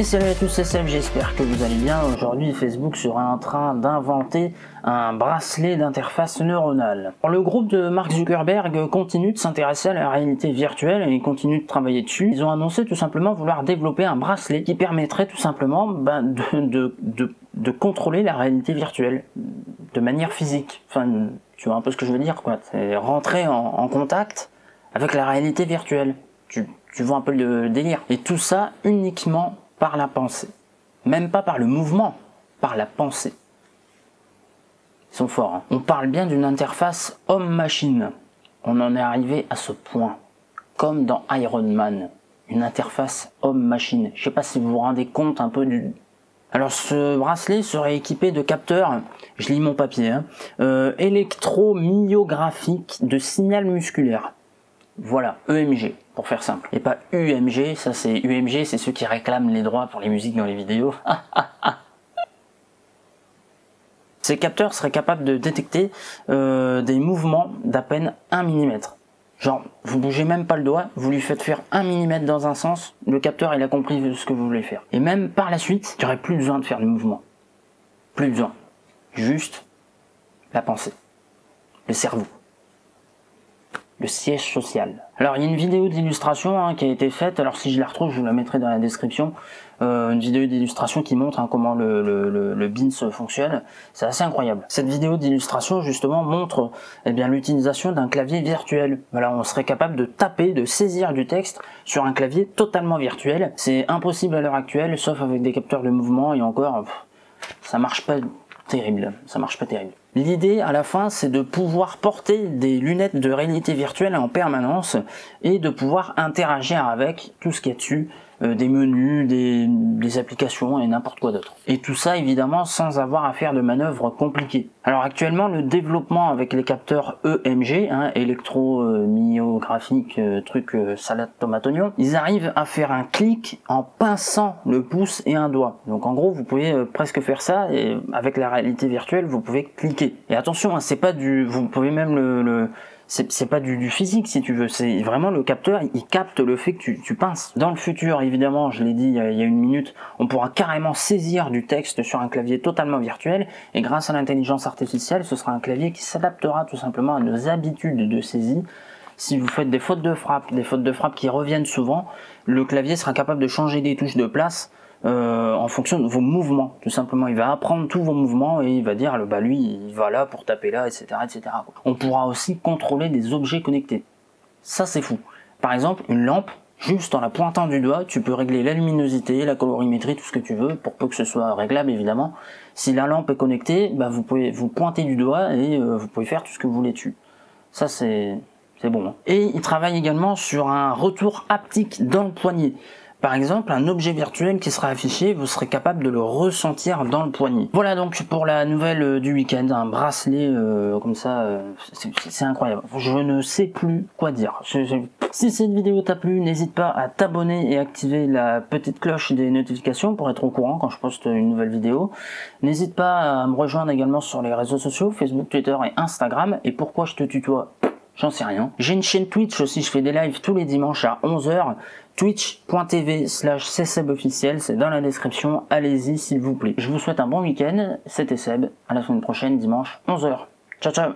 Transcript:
salut à tous, c'est j'espère que vous allez bien. Aujourd'hui, Facebook sera en train d'inventer un bracelet d'interface neuronale. Le groupe de Mark Zuckerberg continue de s'intéresser à la réalité virtuelle et continue de travailler dessus. Ils ont annoncé tout simplement vouloir développer un bracelet qui permettrait tout simplement ben, de, de, contrôler la réalité virtuelle de manière physique. Enfin, tu vois un peu ce que je veux dire, quoi. C'est rentrer en, contact avec la réalité virtuelle. Tu, tu vois un peu le délire. Et tout ça uniquement par la pensée. Même pas par le mouvement, par la pensée. Ils sont forts. Hein. On parle bien d'une interface homme-machine. On en est arrivé à ce point. Comme dans Iron Man. Une interface homme-machine. Je sais pas si vous vous rendez compte un peu du... Alors ce bracelet serait équipé de capteurs, je lis mon papier, hein, euh, de signal musculaire. Voilà, EMG, pour faire simple. Et pas UMG, ça c'est UMG, c'est ceux qui réclament les droits pour les musiques dans les vidéos. Ces capteurs seraient capables de détecter euh, des mouvements d'à peine 1 mm. Genre, vous bougez même pas le doigt, vous lui faites faire 1 mm dans un sens, le capteur il a compris ce que vous voulez faire. Et même par la suite, il n'y aurait plus besoin de faire de mouvement. Plus besoin. Juste la pensée. Le cerveau le siège social. Alors il y a une vidéo d'illustration hein, qui a été faite, alors si je la retrouve je vous la mettrai dans la description, euh, une vidéo d'illustration qui montre hein, comment le, le, le, BINS fonctionne, c'est assez incroyable. Cette vidéo d'illustration justement montre eh bien l'utilisation d'un clavier virtuel. Voilà, on serait capable de taper, de saisir du texte sur un clavier totalement virtuel. C'est impossible à l'heure actuelle, sauf avec des capteurs de mouvement et encore, ça marche pas terrible, ça marche pas terrible. L'idée à la fin, c'est de pouvoir porter des lunettes de réalité virtuelle en permanence et de pouvoir interagir avec tout ce qui est dessus, euh, des menus, des, applications et n'importe quoi d'autre. Et tout ça évidemment sans avoir à faire de manœuvres compliquées. Alors actuellement le développement avec les capteurs EMG, hein, électromyographique, euh, truc euh, salade tomate oignon, ils arrivent à faire un clic en pinçant le pouce et un doigt. Donc en gros vous pouvez presque faire ça et avec la réalité virtuelle vous pouvez cliquer. Et attention, hein, c'est pas du, vous pouvez même c'est pas du, physique si tu veux, c'est vraiment le capteur, il capte le fait que tu, tu pinces. Dans le futur, évidemment, je l'ai dit il y, a, une minute, on pourra carrément saisir du texte sur un clavier totalement virtuel, et grâce à l'intelligence artificielle, ce sera un clavier qui s'adaptera tout simplement à nos habitudes de saisie. Si vous faites des fautes de frappe, des fautes de frappe qui reviennent souvent, le clavier sera capable de changer des touches de place euh, en fonction de vos mouvements, tout simplement. Il va apprendre tous vos mouvements et il va dire, bah lui, il va là pour taper là, etc., etc. On pourra aussi contrôler des objets connectés. Ça, c'est fou. Par exemple, une lampe, juste en la pointant du doigt, tu peux régler la luminosité, la colorimétrie, tout ce que tu veux, pour peu que ce soit réglable, évidemment. Si la lampe est connectée, bah, vous pouvez vous pointer du doigt et euh, vous pouvez faire tout ce que vous voulez dessus. Ça, c'est c'est bon. Et il travaille également sur un retour haptique dans le poignet. Par exemple, un objet virtuel qui sera affiché, vous serez capable de le ressentir dans le poignet. Voilà donc pour la nouvelle euh, du week-end, un bracelet euh, comme ça, euh, c'est incroyable. Je ne sais plus quoi dire. Si cette vidéo t'a plu, n'hésite pas à t'abonner et activer la petite cloche des notifications pour être au courant quand je poste une nouvelle vidéo. N'hésite pas à me rejoindre également sur les réseaux sociaux, Facebook, Twitter et Instagram. Et pourquoi je te tutoie? J'en sais rien. J'ai une chaîne Twitch aussi, je fais des lives tous les dimanches à 11h twitch.tv slash officiel, c'est dans la description, allez-y s'il vous plaît. Je vous souhaite un bon week-end, c'était Seb, à la semaine prochaine, dimanche, 11h. Ciao ciao